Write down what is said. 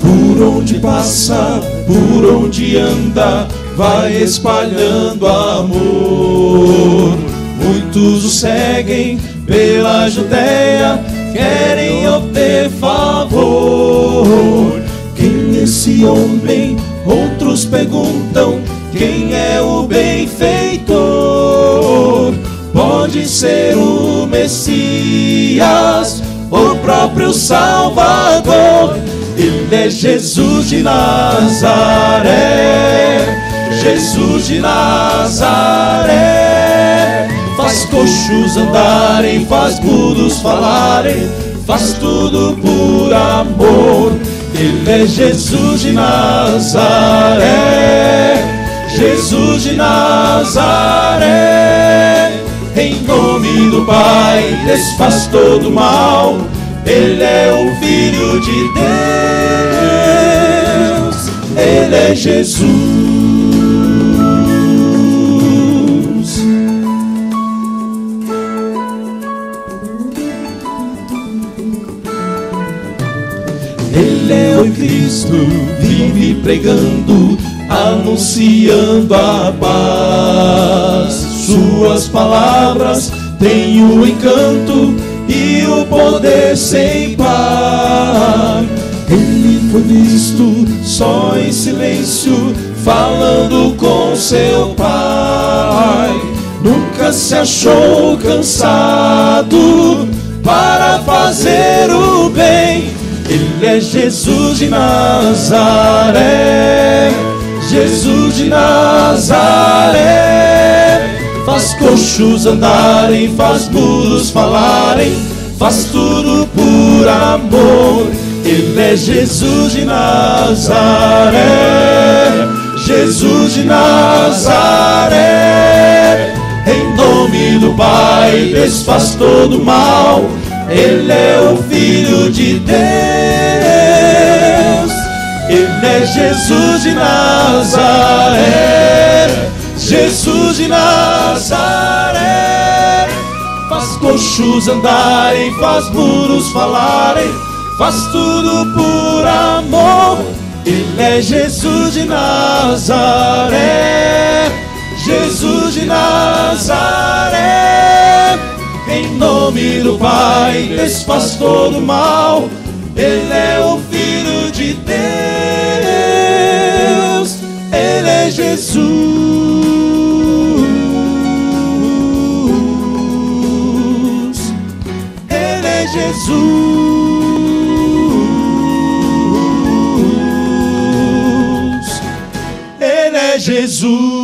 Por onde passa, por onde anda, vai espalhando amor. Muitos o seguem pela Judéia, querem obter favor. Esse homem? Outros perguntam: quem é o benfeitor? Pode ser o Messias, o próprio Salvador. Ele é Jesus de Nazaré, Jesus de Nazaré. Faz coxos andarem, faz mudos falarem, faz tudo por amor. Ele é Jesus de Nazaré, Jesus de Nazaré. Em nome do Pai, desfaz todo mal. Ele é o Filho de Deus, Ele é Jesus. Ele é o Cristo, vive pregando, anunciando a paz. Suas palavras têm o encanto e o poder sem par. Ele foi visto só em silêncio, falando com seu pai. Nunca se achou cansado para fazer o bem. É Jesus de Nazaré, Jesus de Nazaré. Faz coxos andarem, faz muros falarem, faz tudo por amor. Ele é Jesus de Nazaré, Jesus de Nazaré. Em nome do Pai, desfaz todo mal. Ele é o Filho de Deus. Jesus de Nazaré. Jesus de Nazaré. Faz coxos andarem, faz muros falarem, faz tudo por amor. Ele é Jesus de Nazaré. Jesus de Nazaré. Em nome do Pai, desfaz todo mal. Ele é o Filho de Deus. Jesus. Ele é Jesus. Ele é Jesus.